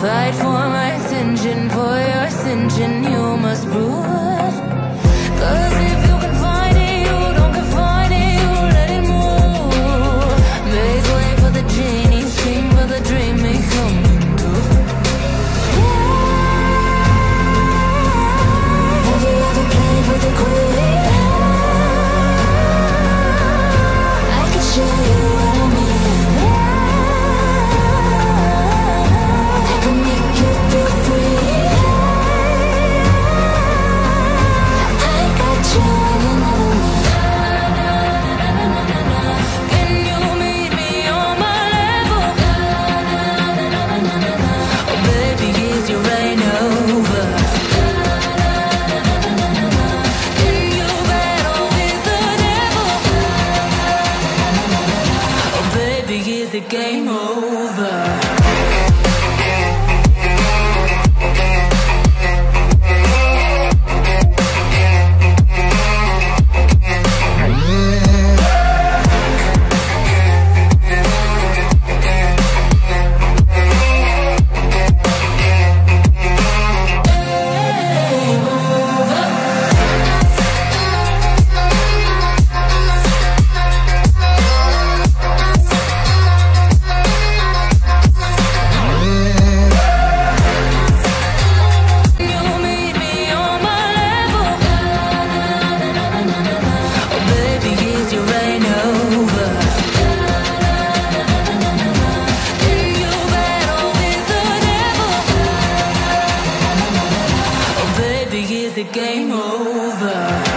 Fight for my attention, for your ascension, game over? is the game over?